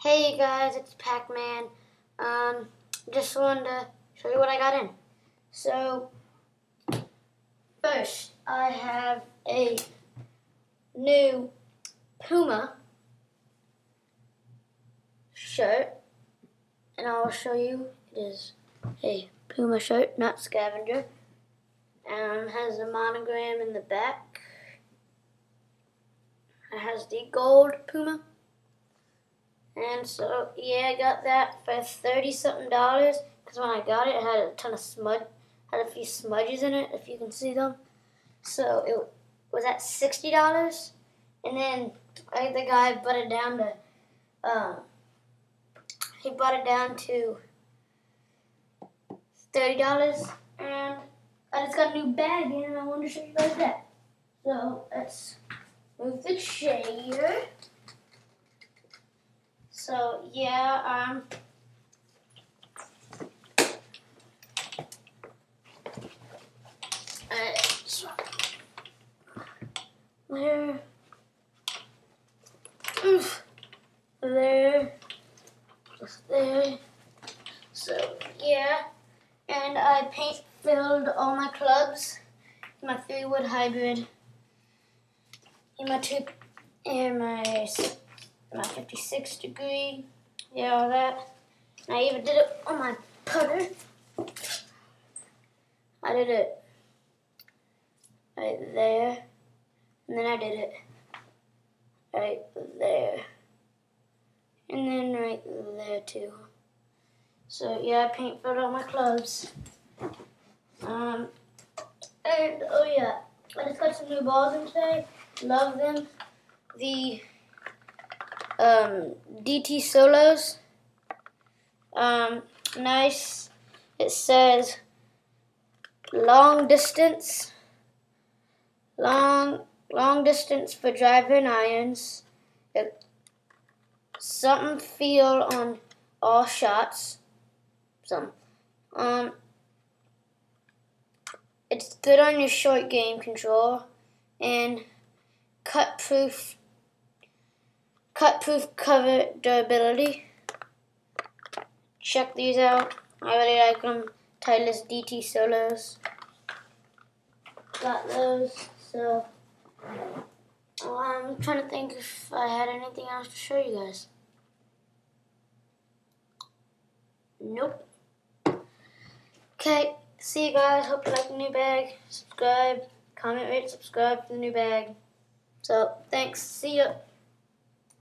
Hey guys, it's Pac-Man. Um, just wanted to show you what I got in. So, first, I have a new Puma shirt, and I'll show you. It is a Puma shirt, not scavenger. and has a monogram in the back. It has the gold Puma. And so, yeah, I got that for 30 something dollars. Because when I got it, it had a ton of smudge, had a few smudges in it, if you can see them. So it was at $60. And then I, the guy brought it down to, um, he brought it down to $30. And I just got a new bag in, and I wanted to show you guys that. So let's move the chair. So yeah, um, uh, there, oof, there, there. So yeah, and I paint filled all my clubs, my three wood hybrid, and my two, and my my 56 degree, yeah, all that. And I even did it on my putter. I did it right there, and then I did it right there, and then right there too. So yeah, I paint filled all my clubs. Um, and oh yeah, I just got some new balls in today. Love them. The um, DT Solos. Um, nice. It says long distance. Long long distance for driving irons. It, something feel on all shots. Some. Um, it's good on your short game control and cut proof cut proof cover durability. Check these out. I really like them. Titleist DT Solos. Got those. So oh, I'm trying to think if I had anything else to show you guys. Nope. Okay. See you guys. Hope you like the new bag. Subscribe, comment, rate, subscribe for the new bag. So, thanks. See ya.